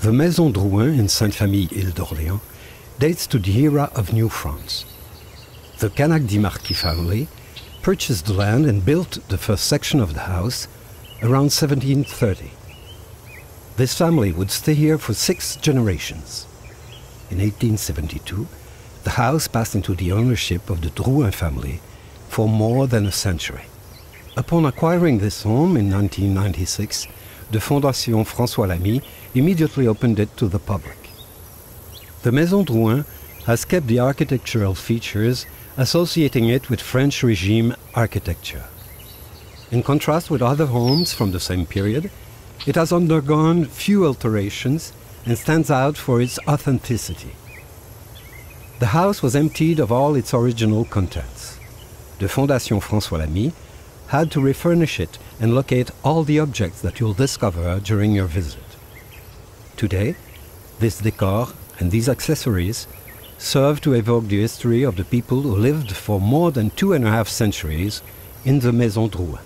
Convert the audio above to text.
The Maison Drouin in Sainte-Famille, Ile d'Orléans, dates to the era of New France. The Canac-dit-Marquis family purchased the land and built the first section of the house around 1730. This family would stay here for six generations. In 1872, the house passed into the ownership of the Drouin family for more than a century. Upon acquiring this home in 1996, the Fondation François Lamy immediately opened it to the public. The Maison Drouin has kept the architectural features associating it with French regime architecture. In contrast with other homes from the same period, it has undergone few alterations and stands out for its authenticity. The house was emptied of all its original contents. The Fondation François Lamy had to refurnish it and locate all the objects that you'll discover during your visit. Today, this decor and these accessories serve to evoke the history of the people who lived for more than two and a half centuries in the Maison Drouin.